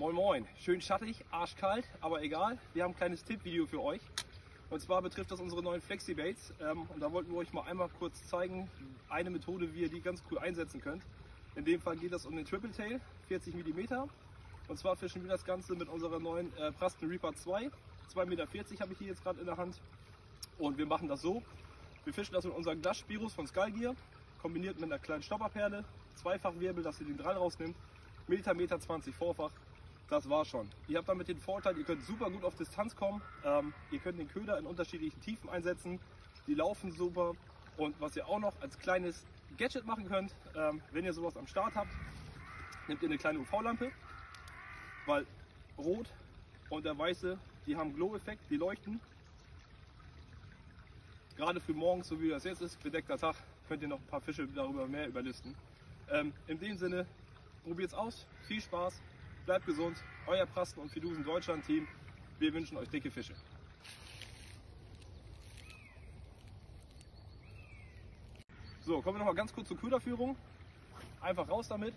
Moin Moin, schön schattig, arschkalt, aber egal. Wir haben ein kleines Tippvideo für euch. Und zwar betrifft das unsere neuen Flexibaits. Ähm, und da wollten wir euch mal einmal kurz zeigen, eine Methode, wie ihr die ganz cool einsetzen könnt. In dem Fall geht es um den Triple Tail, 40 mm. Und zwar fischen wir das Ganze mit unserer neuen äh, Prasten Reaper 2. 2,40 Meter habe ich hier jetzt gerade in der Hand. Und wir machen das so. Wir fischen das mit unserem Glass Spirus von Skullgear, kombiniert mit einer kleinen Stopperperle, Zweifachwirbel, dass ihr den Drall rausnimmt, Meter, Meter 20 Vorfach. Das war schon. Ihr habt damit den Vorteil, ihr könnt super gut auf Distanz kommen. Ähm, ihr könnt den Köder in unterschiedlichen Tiefen einsetzen. Die laufen super. Und was ihr auch noch als kleines Gadget machen könnt, ähm, wenn ihr sowas am Start habt, nehmt ihr eine kleine UV-Lampe, weil rot und der weiße, die haben Glow-Effekt, die leuchten. Gerade für morgens, so wie das jetzt ist, bedeckter Tag, könnt ihr noch ein paar Fische darüber mehr überlisten. Ähm, in dem Sinne, probiert es aus, viel Spaß, bleibt gesund, euer Prasten und Fidusen Deutschland Team. Wir wünschen euch dicke Fische. So, kommen wir noch mal ganz kurz zur Köderführung. Einfach raus damit.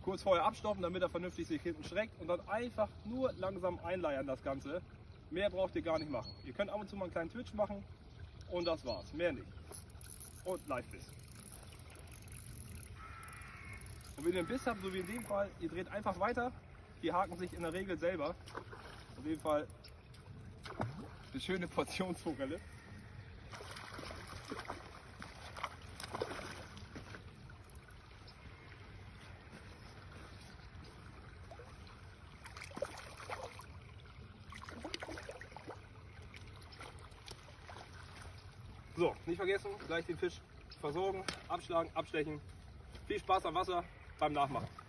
Kurz vorher abstoppen, damit er vernünftig sich hinten streckt und dann einfach nur langsam einleiern das Ganze. Mehr braucht ihr gar nicht machen. Ihr könnt ab und zu mal einen kleinen Twitch machen und das war's. Mehr nicht. Und Live-Biss. Und wenn ihr einen Biss habt, so wie in dem Fall, ihr dreht einfach weiter. Die haken sich in der Regel selber. Auf jeden Fall eine schöne Portionsforelle. So, nicht vergessen, gleich den Fisch versorgen, abschlagen, abstechen. Viel Spaß am Wasser beim Nachmachen.